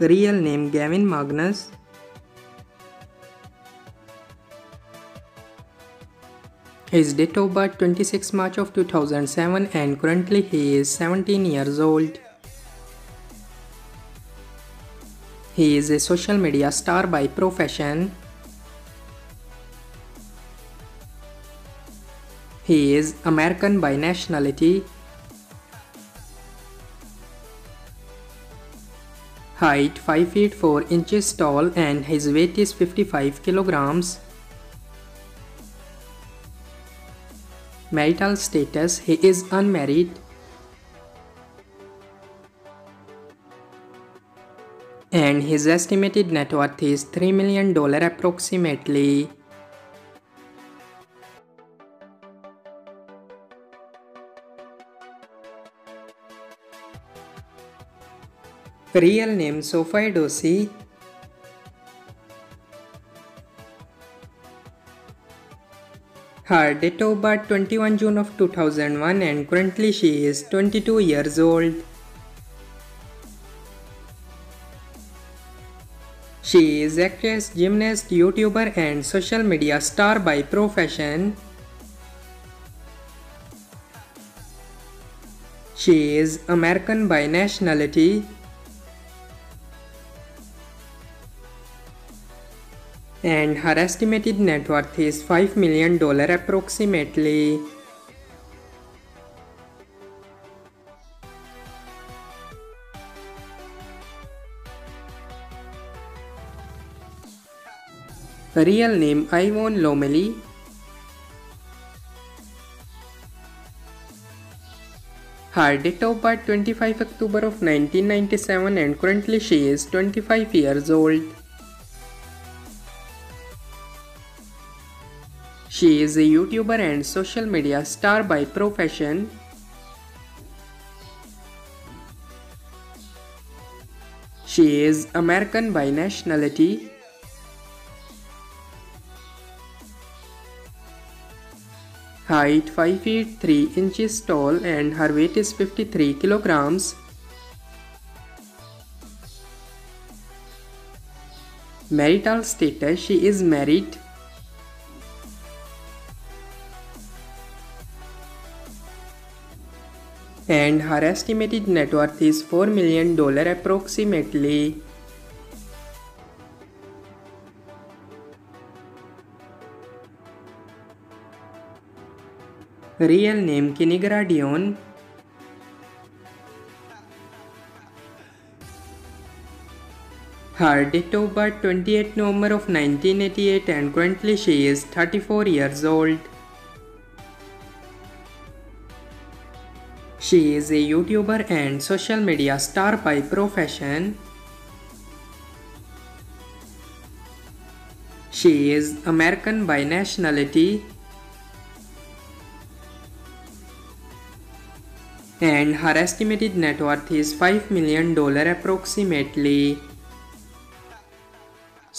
Real name Gavin Magnus. His date of birth 26 March of 2007 and currently he is 17 years old. He is a social media star by profession. He is American by nationality. Height 5 feet 4 inches tall and his weight is 55 kilograms. Marital status He is unmarried. And his estimated net worth is $3 million approximately. Real name Sofie Dossi. Her date of birth 21 June of 2001 and currently she is 22 years old. She is actress, gymnast, YouTuber and social media star by profession. She is American by nationality. And her estimated net worth is $5 million approximately. Real name Yvonne Lomeli Her date of birth 25 October of 1997 and currently she is 25 years old. She is a YouTuber and social media star by profession. She is American by nationality. Height 5 feet 3 inches tall and her weight is 53 kilograms. Marital status She is married. And her estimated net worth is $4 million approximately. Real name Kinigra Dion Her date of birth 28 November of 1988 and currently she is 34 years old. She is a YouTuber and social media star by profession. She is American by nationality. And her estimated net worth is $5 million approximately.